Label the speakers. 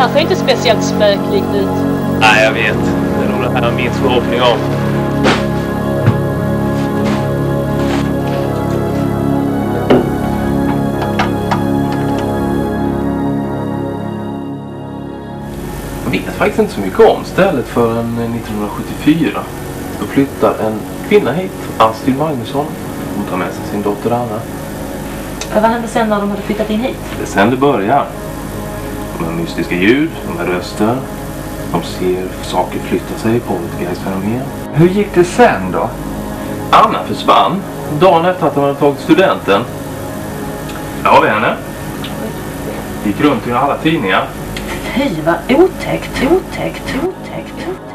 Speaker 1: kanske inte speciellt spöklikt ut.
Speaker 2: Nej, jag vet. Det är nog det här min förhoppning om.
Speaker 3: Jag vet faktiskt inte så mycket om stället förrän 1974. Då flyttar en kvinna hit, Astrid Magnusson. Hon tar med sig sin dotter Anna.
Speaker 4: Vad hände sen när de hade flyttat in hit?
Speaker 3: Det är sen det börjar. De här mystiska ljud, de här röster. De ser saker flytta sig, poltergeist-fenomen.
Speaker 5: Hur gick det sen då?
Speaker 3: Anna försvann dagen efter att hon hade tagit studenten. Där har vi henne. Gick runt i alla tidningar.
Speaker 4: Fy vad otäckt, otäckt, otäckt.